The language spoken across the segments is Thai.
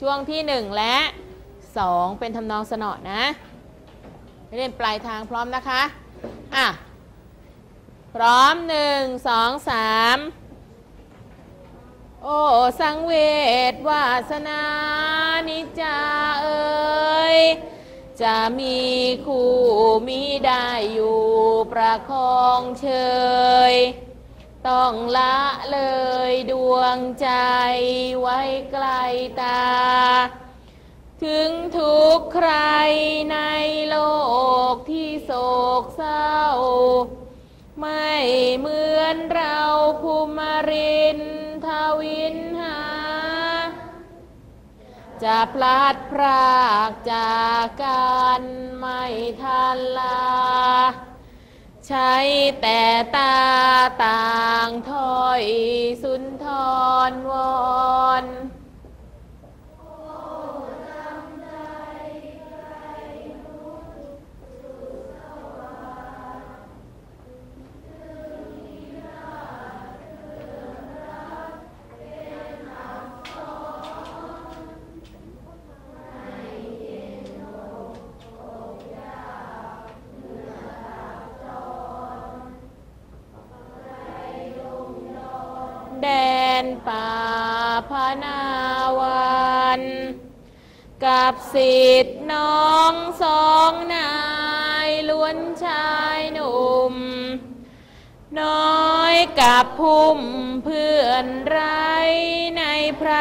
ช่วงที่ 1 และ 2 เป็นทำนองสนอนะเล่นปลายทางพร้อมนะคะ อะ พร้อม 1 2 3โอ้สังเวชวาสนานิจาเอ่ยจะมีคู่มิได้อยู่ประคองเชย ต้องละเลยดวงใจไว้ไกลตา ถึงทุกใครในโลกที่โศกเศร้า ไม่เหมือนเราภูมิรินทวินหา จะพลัดพรากจากกันไม่ทันลา ใช้แต่ตาต่างถอยสุนทรวอน นป่าพนาวันกับสิทธิ์น้องสองนายล้วนชายหนุ่ม น้อยกับพุ่มเพื่อนไรในไพร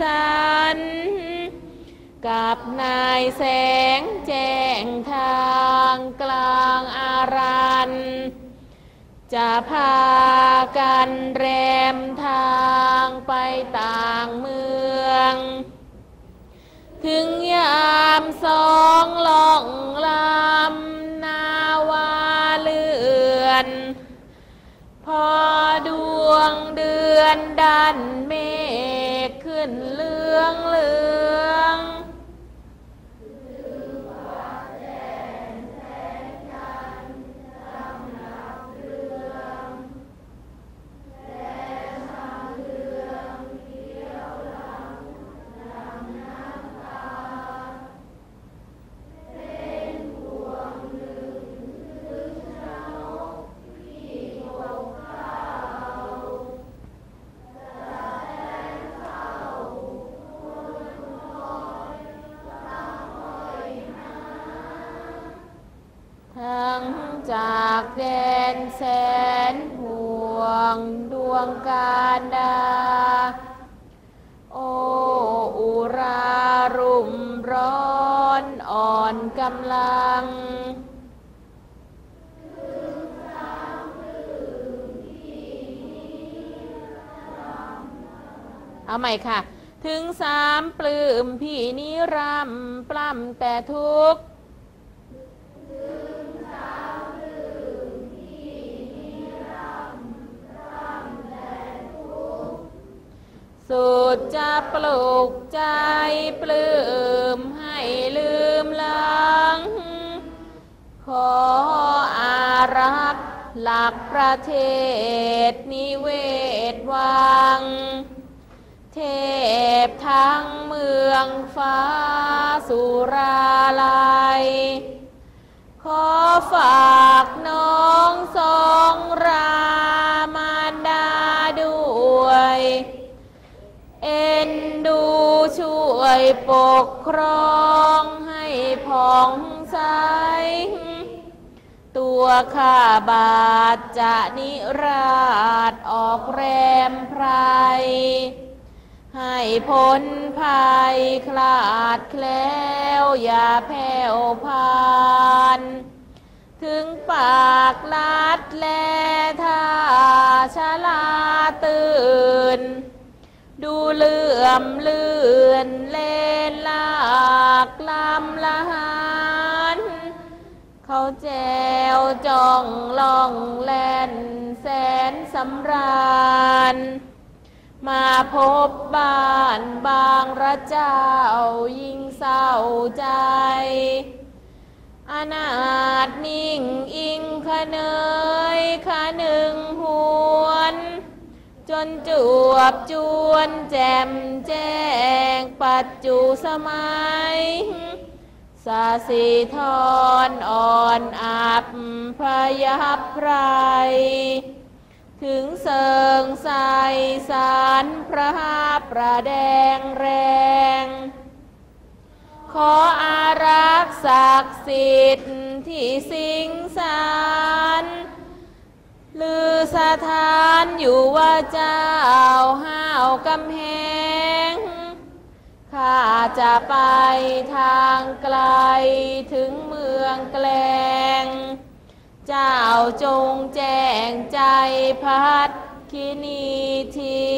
สัน กับนายแสงแจ้งทางกลางอารัน จะพากันแรมทางไปต่างเมือง ถึงยามสองล่องลำนาวาเลือน พอดวงเดือนดันเมฆขึ้นเลืองเหลือ อ่อนกำลังเอาใหม่ค่ะ ถึงสามปลื้มพี่นิรำปล้ำแต่ทุกข์สุดจะปลุกใจปลื้มให้ลืม ขออารักษ์หลักประเทศนิเวศวัง เทพทั้งเมืองฟ้าสุราลัย ขอฝากน้องสองรามารดาด้วย เอ็นดูช่วยปกครองให้ผ่องใส ตัวข้าบาทจะนิราชออกแรมไพรให้พ้นภัยคลาดแคล้วอย่าแผ่วพานถึงปากลาดแลท่าชะลาตื่น ดูเลื่อมเลื่อนเลนลากลำละหา เขาแจวจ้องล่องแล่นแสนสำราญ มาพบบ้านบางระเจ้ายิ่งเศร้าใจอนาถนิ่งอิงขะเนยขะหนึ่งหวน จนจวบจวนแจ่มแจ้งปัจจุสมัย สาสีทอนอ่อนอับพยับไพรถึงเสิงใสสารพระประแดงแรง ขออารักษ์ศักดิ์สิทธิ์ที่สิงสารลือสถานอยู่ว่าเจ้าห้าวกำแหง ข้าจะไปทางไกลถึงเมืองแกลง เจ้าจงแจ้งใจพัดคินีที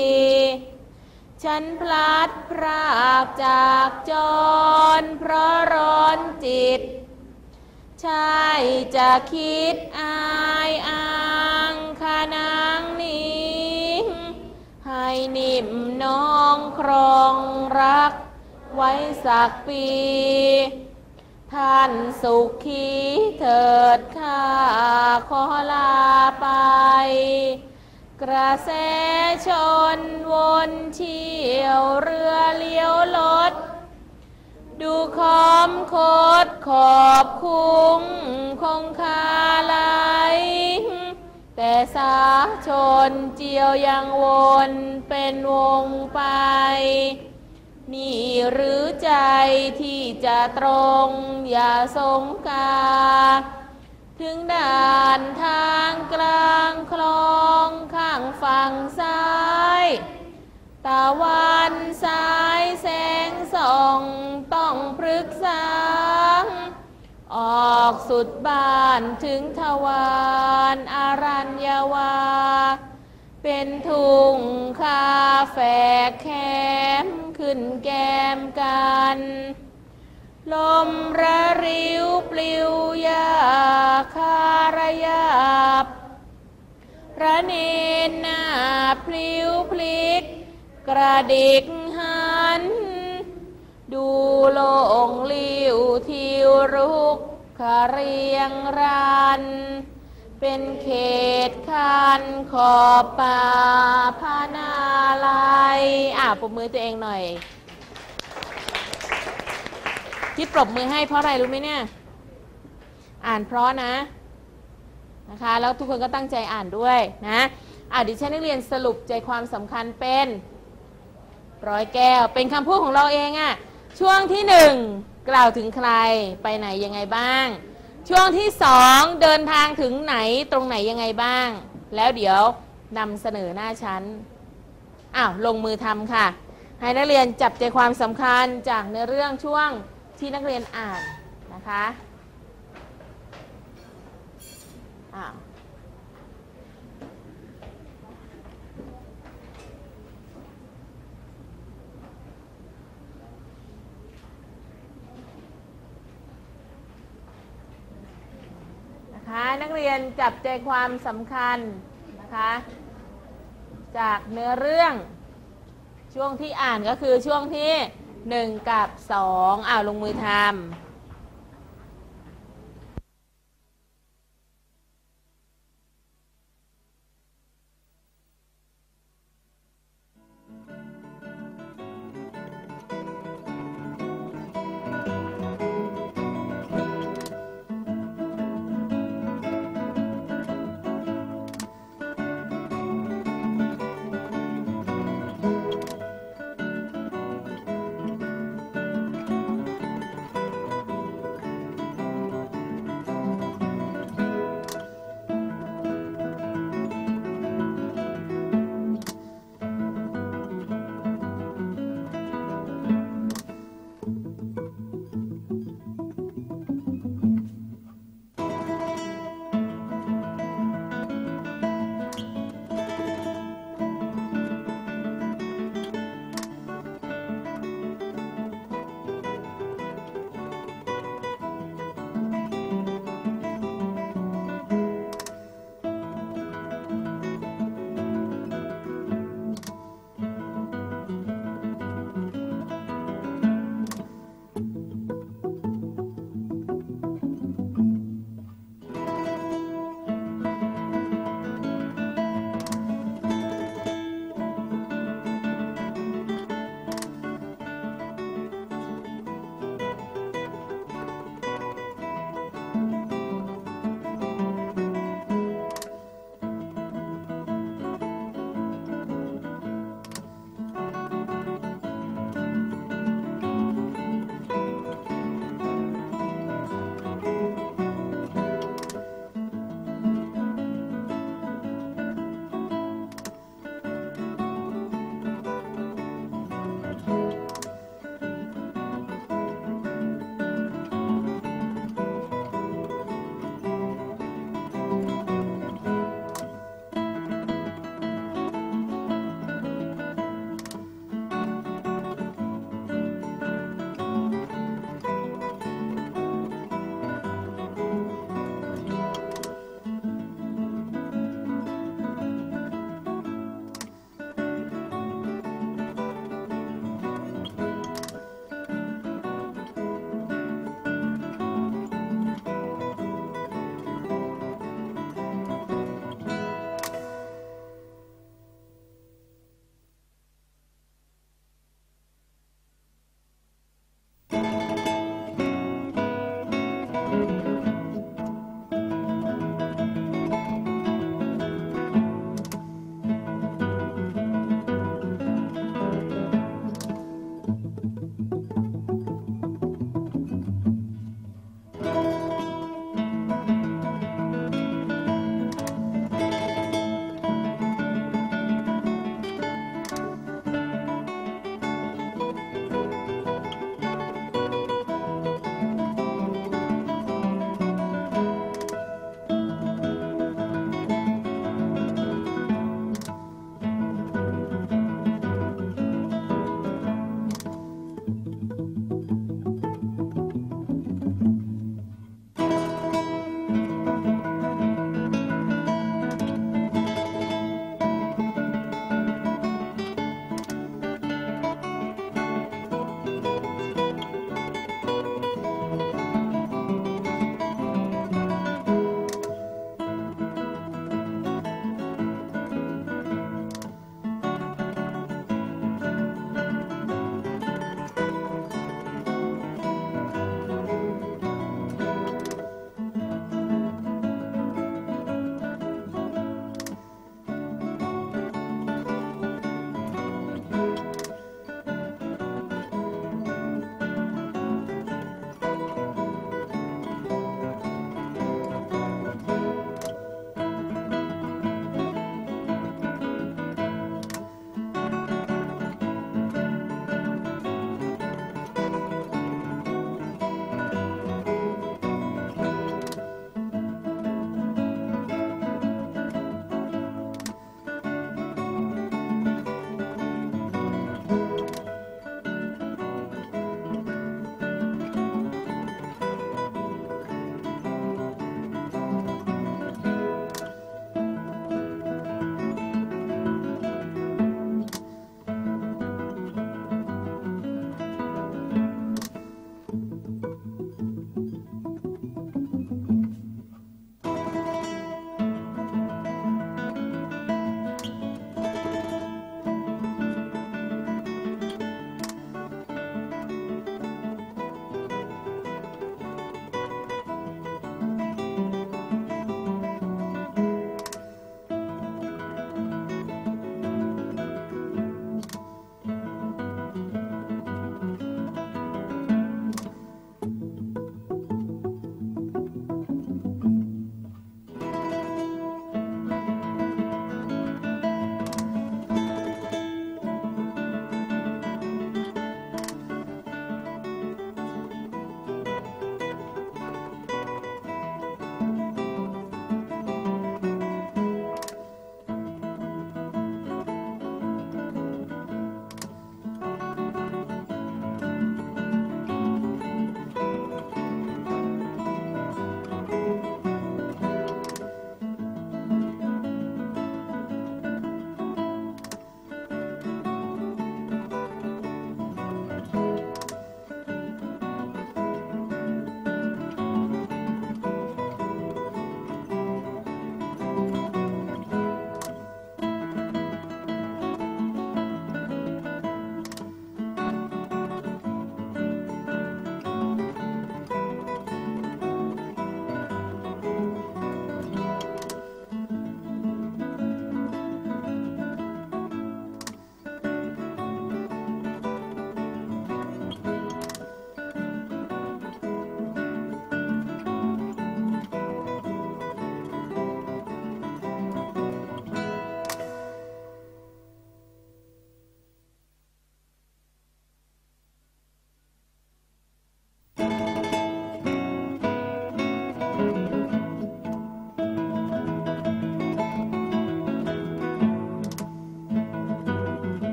ฉันพลัดพรากจากจรเพราะร้อนจิต ใช่จะคิดอายอางขานางนี้ ให้นิ่มน้องครองรัก ไว้สักปี ท่านสุขีเถิดข้าขอลาไป กระแสชนวนเชี่ยวเรือเลี้ยวรถดูคอมโคดขอบคุ้งคงคาไหล แต่สาชนเจียวยังวนเป็นวงไป นี่หรือใจที่จะตรงอย่าสงกา ถึงด่านทางกลางคลองข้างฝั่งซ้าย ตะวันสายแสงส่องต้องปรึกษา ออกสุดบ้านถึงทวารอารัญญาวา เป็นทุ่งคาแฝกแคมขึ้นแกมกัน ลมระริวปลิวยาคารยาบพระเนนนาพลิ้วพลิก กระดิก ดูโลงลิ้วทิวรุกขเรียงรัน เป็นเขตคันขอบป่าพานาลัยอะปรบมือตัวเองหน่อย ที่ปรบมือให้เพราะอะไรรู้ไหมเนี่ย อ่านเพราะนะนะคะ แล้วทุกคนก็ตั้งใจอ่านด้วยนะ อะดิฉันนักเรียนสรุปใจความสำคัญเป็นร้อยแก้ว เป็นคำพูดของเราเองอะ ช่วงที่หนึ่งกล่าวถึงใครไปไหนยังไงบ้าง ช่วงที่สองเดินทางถึงไหนตรงไหนยังไงบ้าง แล้วเดี๋ยวนำเสนอหน้าชั้นอ้าวลงมือทำค่ะ ให้นักเรียนจับใจความสำคัญจากเนื้อเรื่องช่วงที่นักเรียนอ่านนะคะ นะคะนักเรียนจับใจความสำคัญนะคะจากเนื้อเรื่อง ช่วงที่อ่านก็คือช่วงที่ 1 กับ2อ้าวลงมือทำ